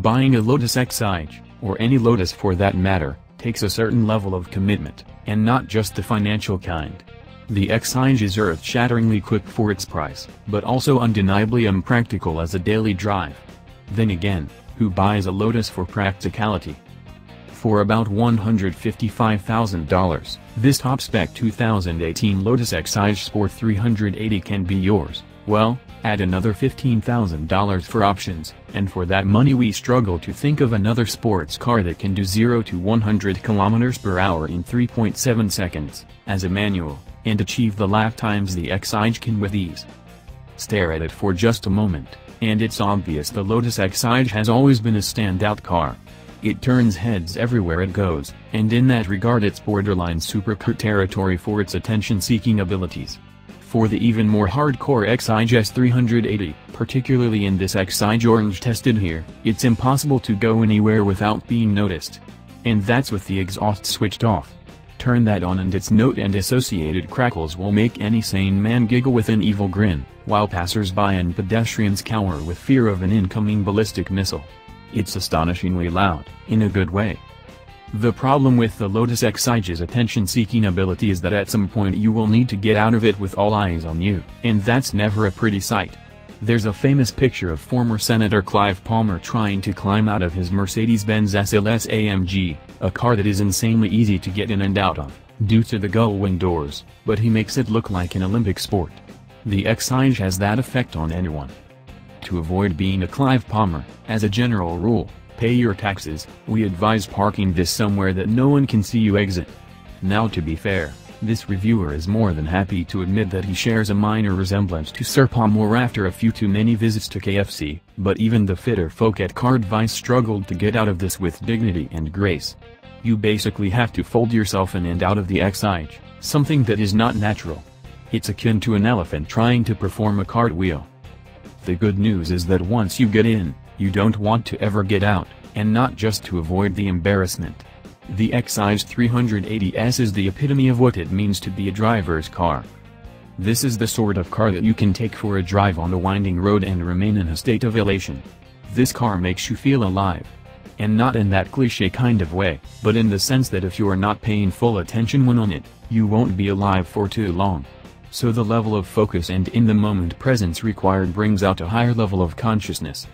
Buying a Lotus Exige, or any Lotus for that matter, takes a certain level of commitment, and not just the financial kind. The Exige is earth-shatteringly quick for its price, but also undeniably impractical as a daily drive. Then again, who buys a Lotus for practicality? For about $155,000, this top-spec 2018 Lotus Exige Sport 380 can be yours. Well, add another $15,000 for options, and for that money we struggle to think of another sports car that can do 0 to 100 km per hour in 3.7 seconds, as a manual, and achieve the lap times the Exige can with ease. Stare at it for just a moment, and it's obvious the Lotus Exige has always been a standout car. It turns heads everywhere it goes, and in that regard it's borderline supercar territory for its attention-seeking abilities. For the even more hardcore Exige S380, particularly in this Exige Orange tested here, it's impossible to go anywhere without being noticed. And that's with the exhaust switched off. Turn that on and its note and associated crackles will make any sane man giggle with an evil grin, while passers-by and pedestrians cower with fear of an incoming ballistic missile. It's astonishingly loud, in a good way. The problem with the Lotus Exige's attention-seeking ability is that at some point you will need to get out of it with all eyes on you, and that's never a pretty sight. There's a famous picture of former Senator Clive Palmer trying to climb out of his Mercedes-Benz SLS AMG, a car that is insanely easy to get in and out of, due to the gull-wing doors, but he makes it look like an Olympic sport. The Exige has that effect on anyone. To avoid being a Clive Palmer, as a general rule, pay your taxes, we advise parking this somewhere that no one can see you exit. Now to be fair, this reviewer is more than happy to admit that he shares a minor resemblance to Sir Palmer after a few too many visits to KFC, but even the fitter folk at CarAdvice struggled to get out of this with dignity and grace. You basically have to fold yourself in and out of the Exige, something that is not natural. It's akin to an elephant trying to perform a cartwheel. The good news is that once you get in, you don't want to ever get out, and not just to avoid the embarrassment. The Exige 380S is the epitome of what it means to be a driver's car. This is the sort of car that you can take for a drive on the winding road and remain in a state of elation. This car makes you feel alive. And not in that cliché kind of way, but in the sense that if you are not paying full attention when on it, you won't be alive for too long. So the level of focus and in-the-moment presence required brings out a higher level of consciousness.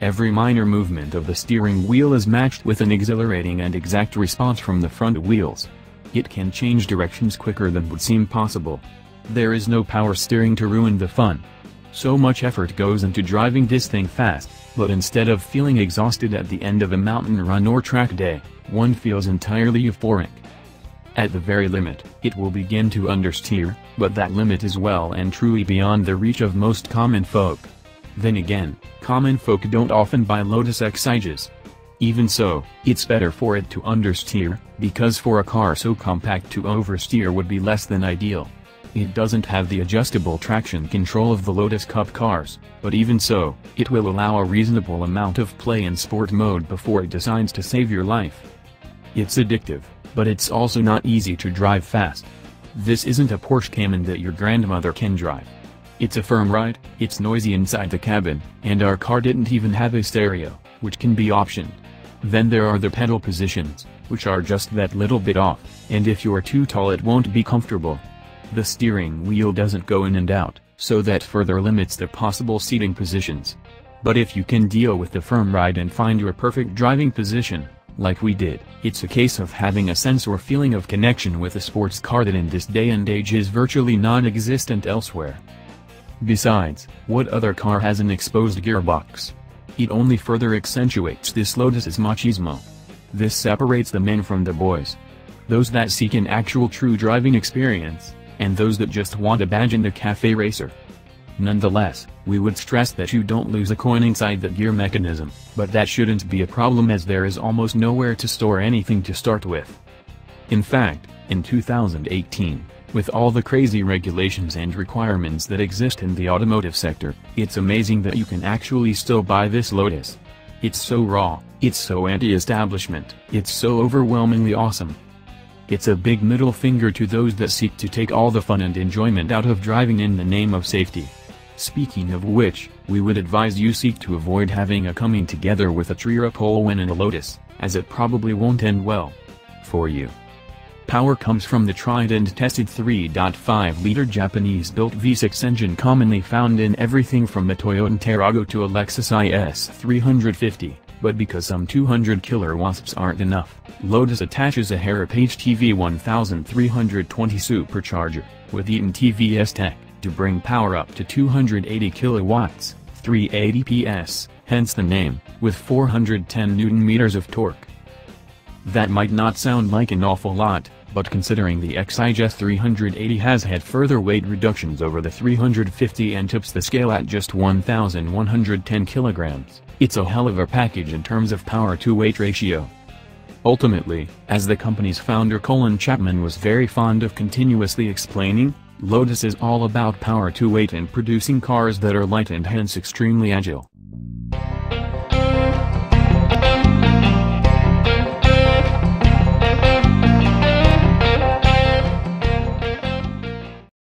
Every minor movement of the steering wheel is matched with an exhilarating and exact response from the front wheels. It can change directions quicker than would seem possible. There is no power steering to ruin the fun. So much effort goes into driving this thing fast, but instead of feeling exhausted at the end of a mountain run or track day, one feels entirely euphoric. At the very limit, it will begin to understeer, but that limit is well and truly beyond the reach of most common folk. Then again, common folk don't often buy Lotus Exiges. Even so, it's better for it to understeer, because for a car so compact to oversteer would be less than ideal. It doesn't have the adjustable traction control of the Lotus Cup cars, but even so, it will allow a reasonable amount of play in sport mode before it decides to save your life. It's addictive, but it's also not easy to drive fast. This isn't a Porsche Cayman that your grandmother can drive. It's a firm ride, it's noisy inside the cabin, and our car didn't even have a stereo, which can be optioned. Then there are the pedal positions, which are just that little bit off, and if you're too tall it won't be comfortable. The steering wheel doesn't go in and out, so that further limits the possible seating positions. But if you can deal with the firm ride and find your perfect driving position, like we did, it's a case of having a sense or feeling of connection with a sports car that in this day and age is virtually non-existent elsewhere. Besides, what other car has an exposed gearbox? It only further accentuates this Lotus's machismo. This separates the men from the boys. Those that seek an actual true driving experience, and those that just want a badge in the cafe racer. Nonetheless, we would stress that you don't lose a coin inside the gear mechanism, but that shouldn't be a problem as there is almost nowhere to store anything to start with. In fact, in 2018, with all the crazy regulations and requirements that exist in the automotive sector, it's amazing that you can actually still buy this Lotus. It's so raw, it's so anti-establishment, it's so overwhelmingly awesome. It's a big middle finger to those that seek to take all the fun and enjoyment out of driving in the name of safety. Speaking of which, we would advise you seek to avoid having a coming together with a Trira Polwin and a Lotus, as it probably won't end well. For you. Power comes from the tried and tested 3.5-liter Japanese-built V6 engine commonly found in everything from the Toyota Tarago to a Lexus IS 350, but because some 200 kilowatts aren't enough, Lotus attaches a Harrop HTV 1320 supercharger, with Eaton TVS Tech, to bring power up to 280 kilowatts, 380 PS, hence the name, with 410 newton-meters of torque. That might not sound like an awful lot, but considering the Exige 380 has had further weight reductions over the 350 and tips the scale at just 1,110 kilograms, it's a hell of a package in terms of power-to-weight ratio. Ultimately, as the company's founder Colin Chapman was very fond of continuously explaining, Lotus is all about power to weight and producing cars that are light and hence extremely agile.